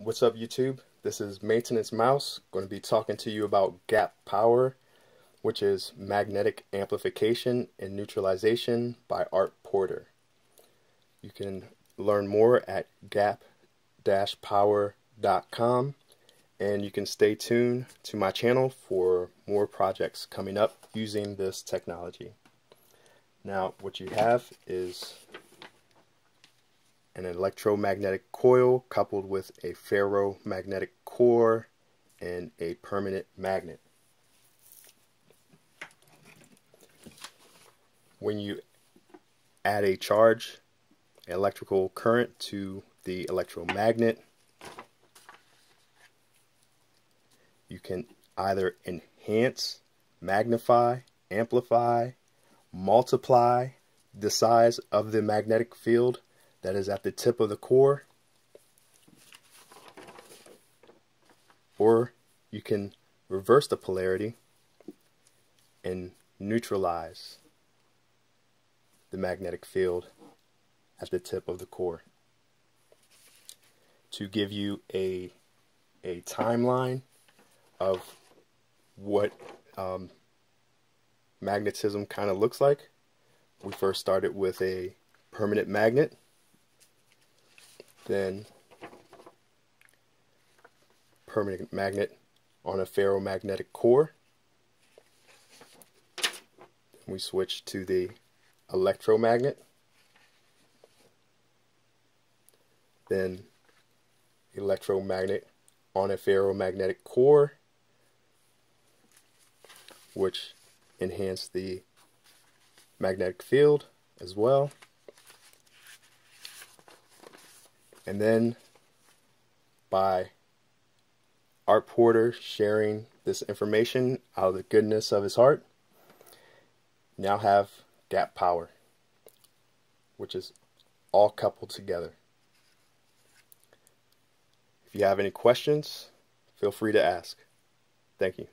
What's up YouTube? This is Maintenance Mouse going to be talking to you about gap power which is magnetic amplification and neutralization by Art Porter. You can learn more at gap-power.com and you can stay tuned to my channel for more projects coming up using this technology. Now what you have is an electromagnetic coil coupled with a ferromagnetic core and a permanent magnet. When you add a charge, electrical current to the electromagnet, you can either enhance, magnify, amplify, multiply the size of the magnetic field that is at the tip of the core. Or you can reverse the polarity and neutralize the magnetic field at the tip of the core to give you a a timeline of what um, magnetism kind of looks like. We first started with a permanent magnet then permanent magnet on a ferromagnetic core. We switch to the electromagnet. Then electromagnet on a ferromagnetic core, which enhance the magnetic field as well. And then by Art Porter sharing this information out of the goodness of his heart, now have gap power, which is all coupled together. If you have any questions, feel free to ask. Thank you.